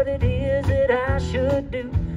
what it is that I should do.